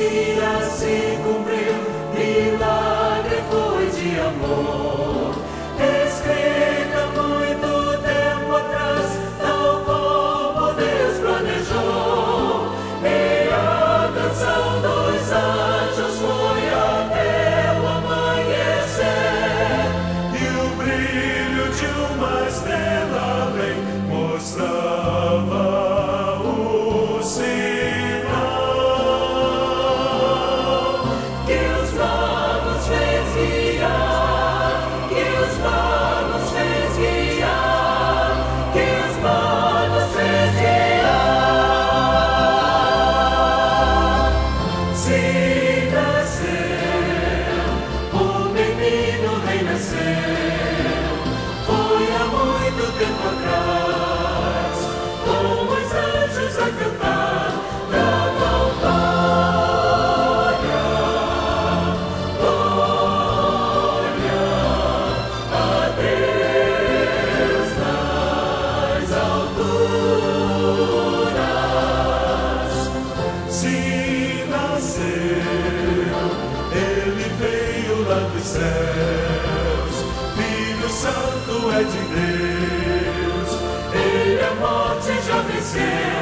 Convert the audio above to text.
assim, assim como lá dos céus, Filho Santo é de Deus, ele a morte já venceu.